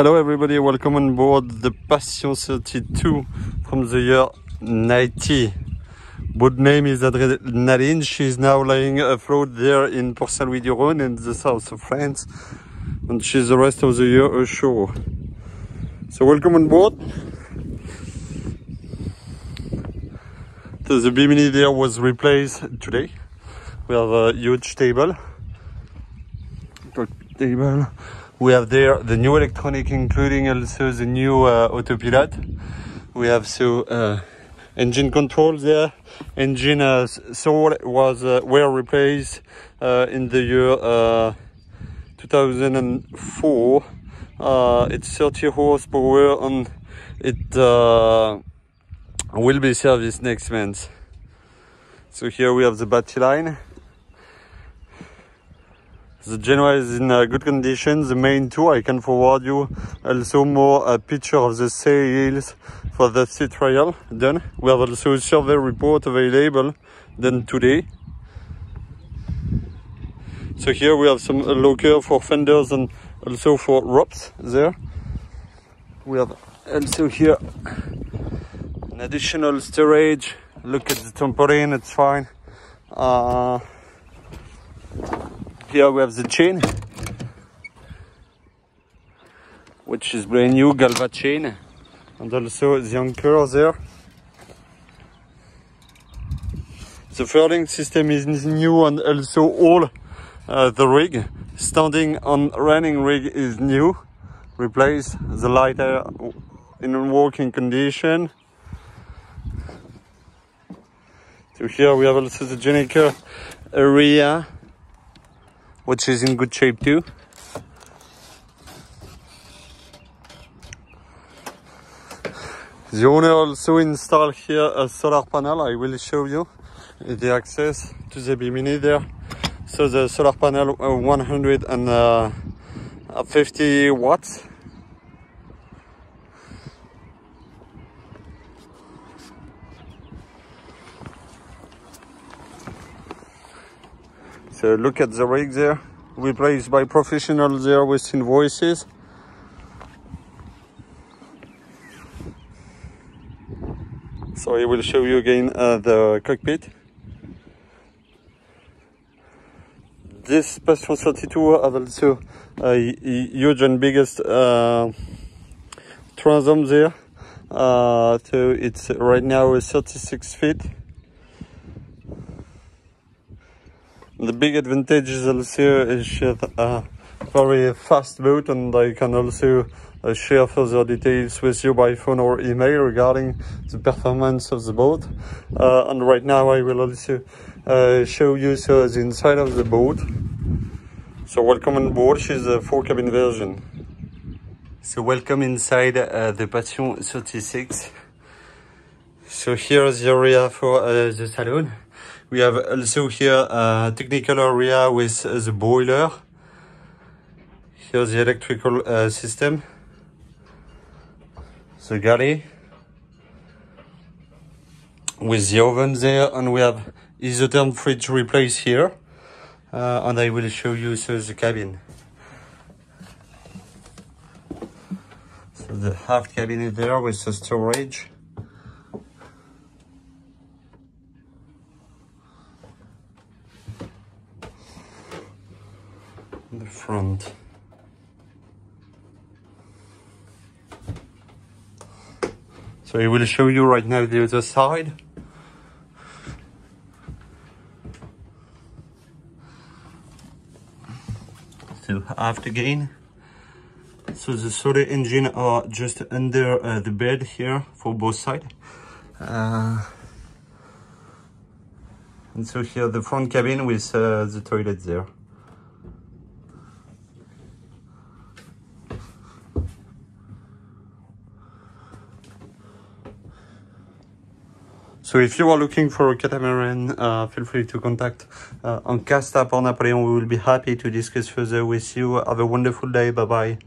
Hello everybody, welcome on board the Passion 32 from the year 90. Boat name is Adrenaline. She's now lying afloat there in Port Saint-Louis du Rhône in the south of France. And she's the rest of the year ashore. So welcome on board. So the bimini there was replaced today. We have a huge table. Table. We have there the new electronic, including also the new uh, autopilot. We have so uh, engine control there. Engine uh, so was uh, replaced uh, in the year uh, 2004. Uh, it's 30 horsepower and it uh, will be serviced next month. So here we have the battery line. The Genoa is in uh, good condition. The main two, I can forward you also more a picture of the sails for the sea trial done. We have also a survey report available done today. So here we have some locker for fenders and also for ropes there. We have also here an additional storage. Look at the trampoline, it's fine. Uh, here we have the chain, which is brand new Galva chain, and also the anchor there. The furling system is new and also all uh, the rig, standing on running rig is new. Replace the lighter in working condition. So here we have also the Gennaker area which is in good shape too. The owner also installed here a solar panel. I will show you the access to the Bimini there. So the solar panel uh, 150 watts. So look at the rig there, replaced by professional there with invoices. So I will show you again uh, the cockpit. This Passion 32 have also a huge and biggest uh, transom there. Uh, so it's right now 36 feet The big advantage is also is a very fast boat and I can also uh, share further details with you by phone or email regarding the performance of the boat. Uh, and right now I will also uh, show you so the inside of the boat. So welcome on board, she's a four cabin version. So welcome inside uh, the Passion 36. So here's the area for uh, the salon. We have also here a technical area with the boiler. Here's the electrical uh, system. The galley. With the oven there and we have isotherm fridge replaced here. Uh, and I will show you so the cabin. So the half cabinet there with the storage. The front. So I will show you right now the other side. So aft again. So the solar engine are just under uh, the bed here for both sides. Uh, and so here the front cabin with uh, the toilet there. So if you are looking for a catamaran, uh, feel free to contact uh, Ancasta or Napoleon. We will be happy to discuss further with you. Have a wonderful day. Bye-bye.